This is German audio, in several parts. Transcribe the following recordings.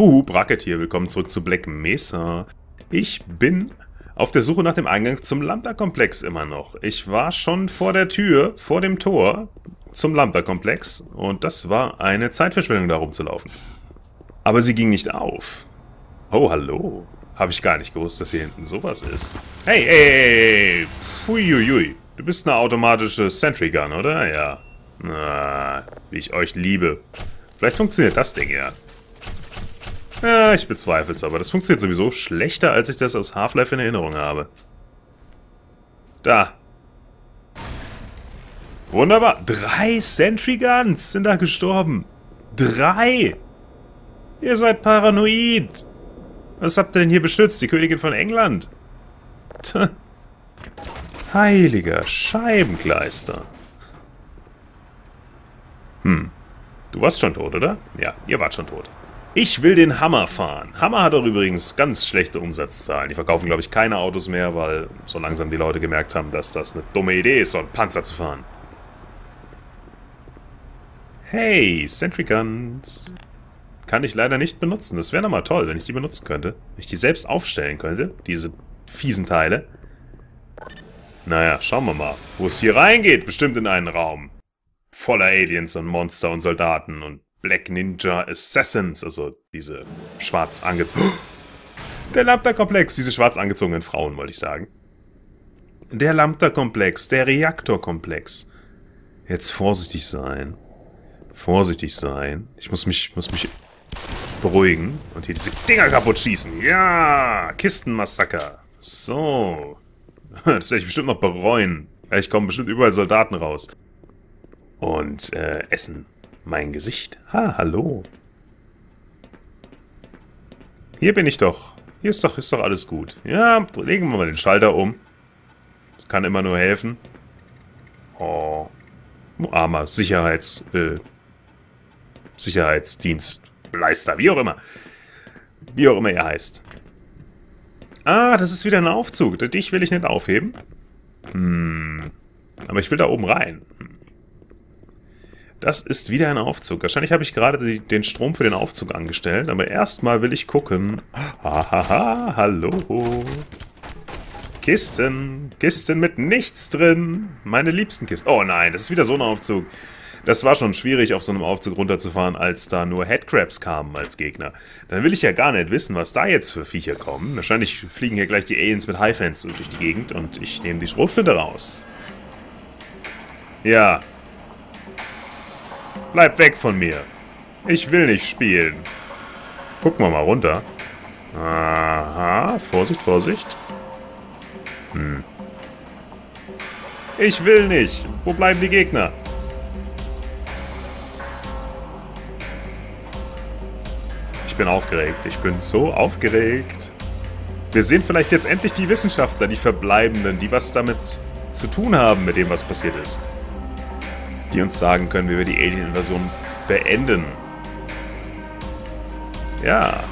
Huhu, Bracket hier, willkommen zurück zu Black Mesa. Ich bin auf der Suche nach dem Eingang zum Lambda-Komplex immer noch. Ich war schon vor der Tür, vor dem Tor zum Lambda-Komplex und das war eine Zeitverschwendung, da rumzulaufen. Aber sie ging nicht auf. Oh, hallo. Habe ich gar nicht gewusst, dass hier hinten sowas ist. Hey, hey, hey, Puiuiui. Du bist eine automatische Sentry Gun, oder? Ja. Na, wie ich euch liebe. Vielleicht funktioniert das Ding ja. Ja, ich bezweifle es, aber das funktioniert sowieso schlechter, als ich das aus Half-Life in Erinnerung habe. Da. Wunderbar. Drei Sentry Guns sind da gestorben. Drei. Ihr seid paranoid. Was habt ihr denn hier beschützt? Die Königin von England? Tch. Heiliger Scheibenkleister. Hm. Du warst schon tot, oder? Ja, ihr wart schon tot. Ich will den Hammer fahren. Hammer hat auch übrigens ganz schlechte Umsatzzahlen. Die verkaufen, glaube ich, keine Autos mehr, weil so langsam die Leute gemerkt haben, dass das eine dumme Idee ist, so einen Panzer zu fahren. Hey, Sentry Guns. Kann ich leider nicht benutzen. Das wäre nochmal toll, wenn ich die benutzen könnte. Wenn ich die selbst aufstellen könnte, diese fiesen Teile. Naja, schauen wir mal, wo es hier reingeht. Bestimmt in einen Raum. Voller Aliens und Monster und Soldaten und Black Ninja Assassins, also diese schwarz angezogenen... Der Lambda-Komplex, diese schwarz angezogenen Frauen, wollte ich sagen. Der Lambda-Komplex, der Reaktor-Komplex. Jetzt vorsichtig sein. Vorsichtig sein. Ich muss mich, muss mich beruhigen und hier diese Dinger kaputt schießen. Ja, Kistenmassaker. So. Das werde ich bestimmt noch bereuen. Ich komme bestimmt überall Soldaten raus. Und äh, essen mein Gesicht. Ha, hallo. Hier bin ich doch. Hier ist doch, ist doch alles gut. Ja, legen wir mal den Schalter um. Das kann immer nur helfen. Oh. Armer Sicherheits... Äh, Sicherheitsdienstleister, wie auch immer. Wie auch immer er heißt. Ah, das ist wieder ein Aufzug. Dich will ich nicht aufheben. Hm. Aber ich will da oben rein. Hm. Das ist wieder ein Aufzug. Wahrscheinlich habe ich gerade den Strom für den Aufzug angestellt, aber erstmal will ich gucken. Hahaha, hallo. Kisten. Kisten mit nichts drin. Meine liebsten Kisten. Oh nein, das ist wieder so ein Aufzug. Das war schon schwierig, auf so einem Aufzug runterzufahren, als da nur Headcrabs kamen als Gegner. Dann will ich ja gar nicht wissen, was da jetzt für Viecher kommen. Wahrscheinlich fliegen hier gleich die Aliens mit Highfans durch die Gegend und ich nehme die Schrotflinte raus. Ja, Bleib weg von mir. Ich will nicht spielen. Gucken wir mal runter. Aha, Vorsicht, Vorsicht. Hm. Ich will nicht. Wo bleiben die Gegner? Ich bin aufgeregt. Ich bin so aufgeregt. Wir sehen vielleicht jetzt endlich die Wissenschaftler, die Verbleibenden, die was damit zu tun haben, mit dem, was passiert ist die uns sagen können, wie wir die Alien-Invasion beenden. Ja.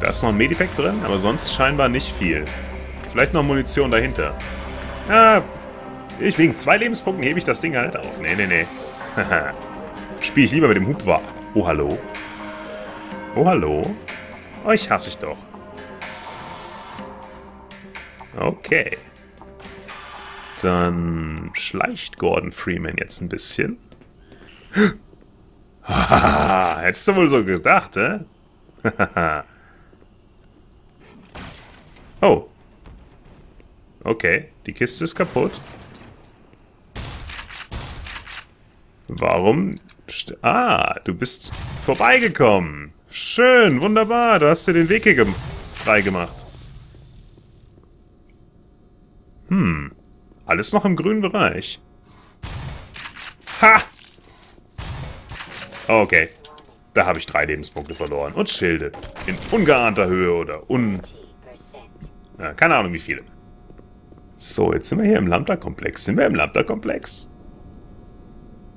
Da ist noch ein Medipack drin, aber sonst scheinbar nicht viel. Vielleicht noch Munition dahinter. Ah, ich, wegen zwei Lebenspunkten hebe ich das Ding halt auf. Nee, nee, nee. Spiele ich lieber mit dem Hubwa. Oh, hallo. Oh, hallo. Euch hasse ich doch. Okay. Dann schleicht Gordon Freeman jetzt ein bisschen. hättest du wohl so gedacht, hä? oh. Okay, die Kiste ist kaputt. Warum? Ah, du bist vorbeigekommen. Schön, wunderbar. Du hast dir den Weg hier freigemacht. Hm. Alles noch im grünen Bereich. Ha! Okay. Da habe ich drei Lebenspunkte verloren. Und Schilde. In ungeahnter Höhe oder un... Ja, keine Ahnung wie viele. So, jetzt sind wir hier im Lambda-Komplex. Sind wir im Lambda-Komplex?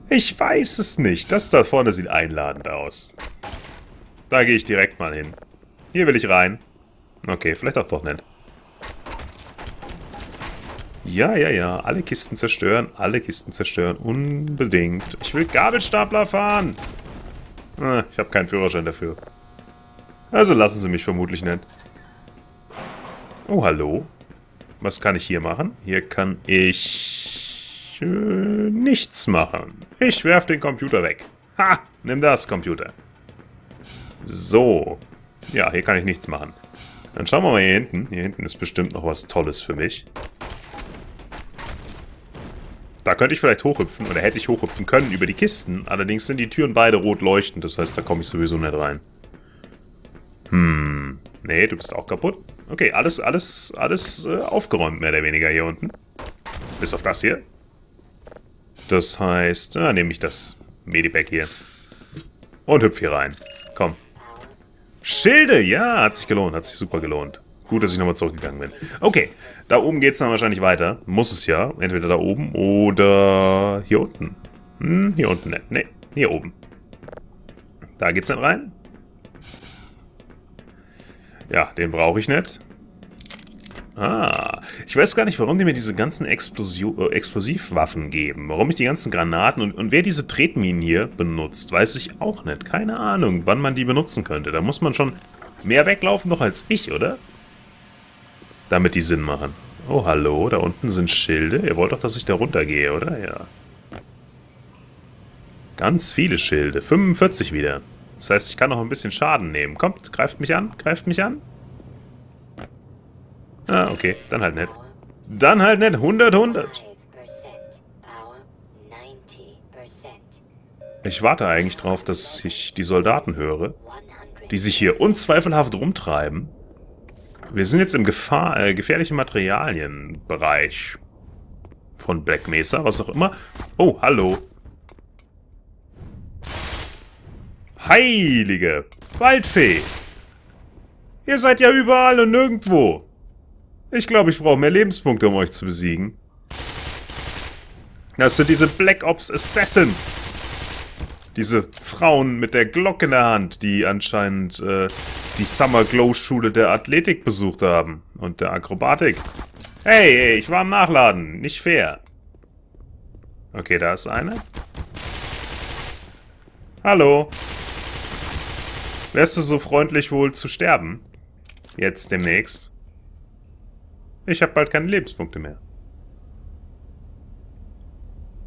Ich weiß es nicht. Das da vorne sieht einladend aus. Da gehe ich direkt mal hin. Hier will ich rein. Okay, vielleicht auch doch nicht. Ja, ja, ja. Alle Kisten zerstören. Alle Kisten zerstören. Unbedingt. Ich will Gabelstapler fahren. Ah, ich habe keinen Führerschein dafür. Also lassen Sie mich vermutlich nicht. Oh, hallo. Was kann ich hier machen? Hier kann ich... Äh, nichts machen. Ich werf den Computer weg. Ha! Nimm das, Computer. So. Ja, hier kann ich nichts machen. Dann schauen wir mal hier hinten. Hier hinten ist bestimmt noch was Tolles für mich. Da könnte ich vielleicht hochhüpfen, oder hätte ich hochhüpfen können über die Kisten. Allerdings sind die Türen beide rot leuchtend, das heißt, da komme ich sowieso nicht rein. Hm. Nee, du bist auch kaputt. Okay, alles, alles, alles äh, aufgeräumt, mehr oder weniger hier unten. Bis auf das hier. Das heißt, na, nehme ich das Medipack hier. Und hüpf hier rein. Komm. Schilde, ja, hat sich gelohnt, hat sich super gelohnt. Gut, dass ich nochmal zurückgegangen bin. Okay, da oben geht es dann wahrscheinlich weiter. Muss es ja. Entweder da oben oder hier unten. Hm, hier unten nicht. Ne, hier oben. Da geht's dann rein. Ja, den brauche ich nicht. Ah, ich weiß gar nicht, warum die mir diese ganzen Explosio äh, Explosivwaffen geben. Warum ich die ganzen Granaten und, und wer diese Tretminen hier benutzt, weiß ich auch nicht. Keine Ahnung, wann man die benutzen könnte. Da muss man schon mehr weglaufen noch als ich, oder? Damit die Sinn machen. Oh, hallo, da unten sind Schilde. Ihr wollt doch, dass ich da runtergehe, oder? Ja. Ganz viele Schilde. 45 wieder. Das heißt, ich kann noch ein bisschen Schaden nehmen. Kommt, greift mich an, greift mich an. Ah, okay. Dann halt nicht. Dann halt nicht. 100, 100. Ich warte eigentlich drauf, dass ich die Soldaten höre, die sich hier unzweifelhaft rumtreiben. Wir sind jetzt im Gefahr, äh, gefährlichen Materialien-Bereich von Black Mesa, was auch immer. Oh, hallo. Heilige Waldfee. Ihr seid ja überall und nirgendwo. Ich glaube, ich brauche mehr Lebenspunkte, um euch zu besiegen. Das sind diese Black Ops Assassins. Diese Frauen mit der Glocke in der Hand, die anscheinend äh, die Summer Glow Schule der Athletik besucht haben. Und der Akrobatik. Hey, hey, ich war am Nachladen. Nicht fair. Okay, da ist eine. Hallo. Wärst du so freundlich wohl zu sterben? Jetzt demnächst. Ich habe bald keine Lebenspunkte mehr.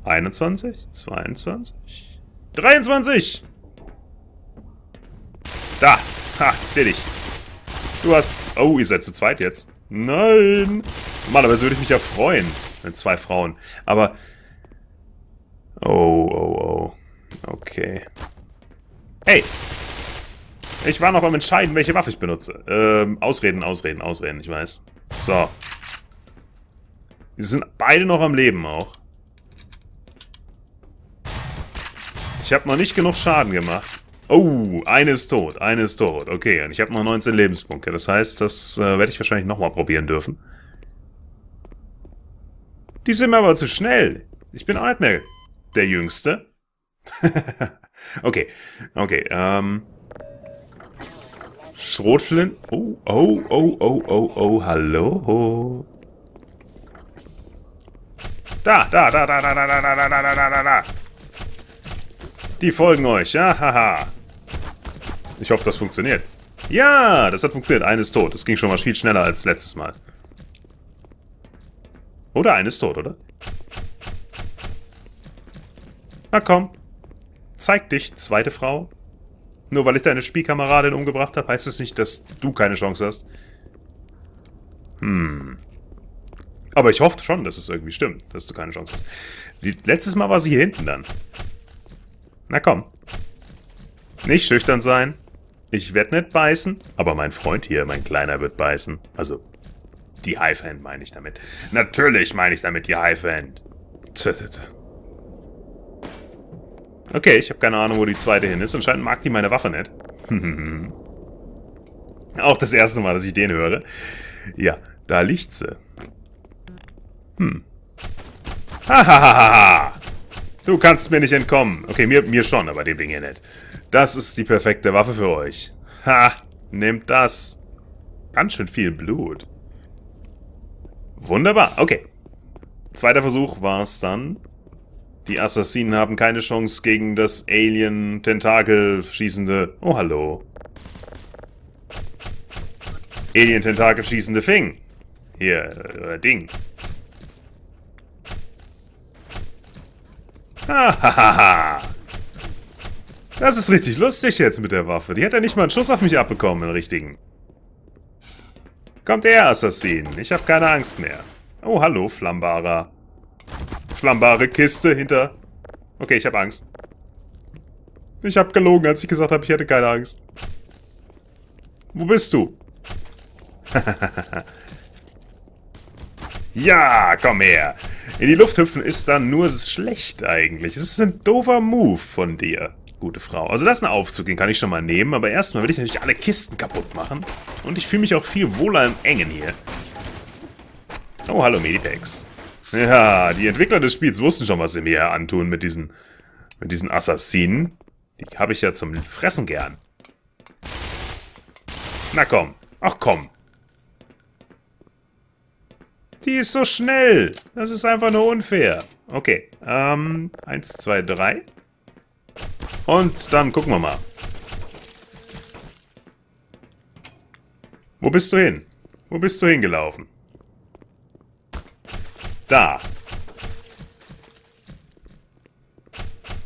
21? 22? 23! Da! Ha, ich seh dich. Du hast... Oh, ihr seid zu zweit jetzt. Nein! Normalerweise würde ich mich ja freuen mit zwei Frauen. Aber... Oh, oh, oh. Okay. Hey! Ich war noch am entscheiden, welche Waffe ich benutze. Ähm, ausreden, ausreden, ausreden, ich weiß. So. Wir sind beide noch am Leben auch. Ich habe noch nicht genug Schaden gemacht. Oh, eine ist tot, eine ist tot. Okay, und ich habe noch 19 Lebenspunkte. Das heißt, das äh, werde ich wahrscheinlich nochmal probieren dürfen. Die sind mir aber zu schnell. Ich bin auch nicht mehr der Jüngste. okay, okay, ähm... Schrotflint. Oh, oh, oh, oh, oh, oh, hallo. Da, da, da, da, da, da, da, da, da, da, da, da. Die folgen euch, ja, haha. Ich hoffe, das funktioniert. Ja, das hat funktioniert. Eine ist tot. Das ging schon mal viel schneller als letztes Mal. Oder eine ist tot, oder? Na komm. Zeig dich, zweite Frau. Nur weil ich deine Spielkameradin umgebracht habe, heißt es das nicht, dass du keine Chance hast. Hm. Aber ich hoffe schon, dass es irgendwie stimmt, dass du keine Chance hast. Letztes Mal war sie hier hinten dann. Na komm. Nicht schüchtern sein. Ich werde nicht beißen, aber mein Freund hier, mein Kleiner, wird beißen. Also, die Hive-Hand meine ich damit. Natürlich meine ich damit die Hive-Hand. Okay, ich habe keine Ahnung, wo die zweite hin ist. Anscheinend mag die meine Waffe nicht. Auch das erste Mal, dass ich den höre. Ja, da liegt sie. Hm. Hahaha. Du kannst mir nicht entkommen. Okay, mir, mir schon, aber dem Ding hier nicht. Das ist die perfekte Waffe für euch. Ha, nehmt das. Ganz schön viel Blut. Wunderbar, okay. Zweiter Versuch war es dann Die Assassinen haben keine Chance gegen das Alien-Tentakel-schießende... Oh, hallo. Alien-Tentakel schießende Fing. Hier, äh, Ding. Hahaha. das ist richtig lustig jetzt mit der Waffe. Die hat ja nicht mal einen Schuss auf mich abbekommen, den richtigen. Kommt her, Assassin. Ich habe keine Angst mehr. Oh, hallo, Flammbarer. Flammbare Kiste hinter... Okay, ich habe Angst. Ich habe gelogen, als ich gesagt habe, ich hätte keine Angst. Wo bist du? ja, komm her. In die Luft hüpfen ist dann nur schlecht eigentlich. Es ist ein doofer Move von dir, gute Frau. Also das ist ein Aufzug, den kann ich schon mal nehmen. Aber erstmal will ich natürlich alle Kisten kaputt machen. Und ich fühle mich auch viel wohler im Engen hier. Oh, hallo Meditex. Ja, die Entwickler des Spiels wussten schon, was sie mir antun mit diesen, mit diesen Assassinen. Die habe ich ja zum Fressen gern. Na komm. Ach komm. Die ist so schnell. Das ist einfach nur unfair. Okay. Ähm, eins, zwei, drei. Und dann gucken wir mal. Wo bist du hin? Wo bist du hingelaufen? Da.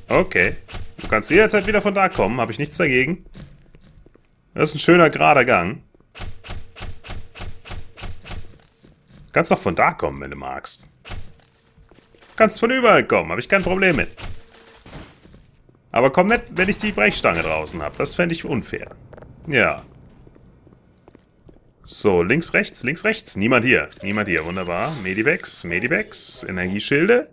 Okay. Du kannst jederzeit wieder von da kommen. Habe ich nichts dagegen. Das ist ein schöner, gerader Gang. Kannst auch von da kommen, wenn du magst. Kannst von überall kommen, habe ich kein Problem mit. Aber komm nicht, wenn ich die Brechstange draußen habe. Das fände ich unfair. Ja. So, links, rechts, links, rechts. Niemand hier. Niemand hier. Wunderbar. Medivacs, Medivacs, Energieschilde.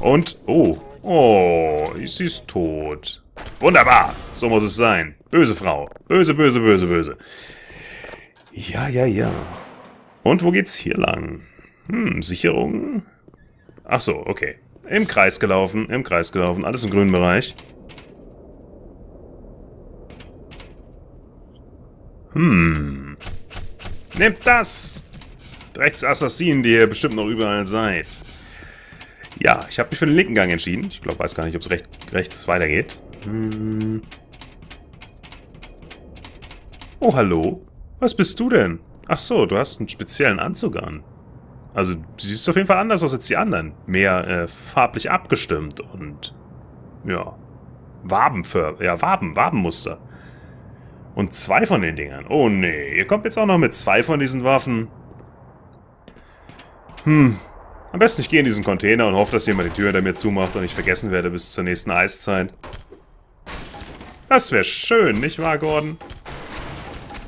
Und, oh. Oh, sie ist tot. Wunderbar. So muss es sein. Böse Frau. Böse, böse, böse, böse. Ja, ja, ja. Und wo geht's hier lang? Hm, Sicherung? Ach so, okay. Im Kreis gelaufen, im Kreis gelaufen. Alles im grünen Bereich. Hm. Nehmt das! Drecksassassinen, die ihr bestimmt noch überall seid. Ja, ich habe mich für den linken Gang entschieden. Ich glaube, weiß gar nicht, ob es recht, rechts weitergeht. Hm. Oh, hallo? Was bist du denn? Ach so, du hast einen speziellen Anzug an. Also, du siehst auf jeden Fall anders aus als die anderen. Mehr äh, farblich abgestimmt und, ja, Waben für, ja, Waben, Wabenmuster. Und zwei von den Dingern. Oh nee, ihr kommt jetzt auch noch mit zwei von diesen Waffen. Hm, am besten ich gehe in diesen Container und hoffe, dass jemand die Tür hinter mir zumacht und ich vergessen werde bis zur nächsten Eiszeit. Das wäre schön, nicht wahr, Gordon?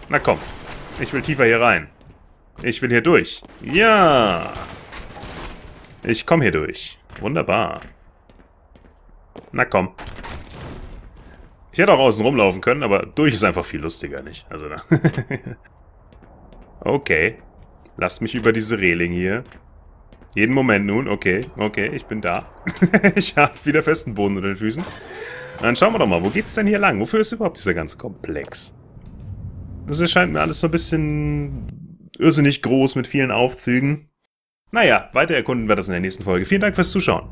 Na komm, ich will tiefer hier rein. Ich will hier durch. Ja! Ich komme hier durch. Wunderbar. Na komm. Ich hätte auch außen rumlaufen können, aber durch ist einfach viel lustiger, nicht? Also da. okay. Lasst mich über diese Reling hier. Jeden Moment nun. Okay, okay, ich bin da. ich habe wieder festen Boden unter den Füßen. Dann schauen wir doch mal, wo geht's denn hier lang? Wofür ist überhaupt dieser ganze Komplex? Das erscheint mir alles so ein bisschen irrsinnig groß mit vielen Aufzügen. Naja, weiter erkunden wir das in der nächsten Folge. Vielen Dank fürs Zuschauen.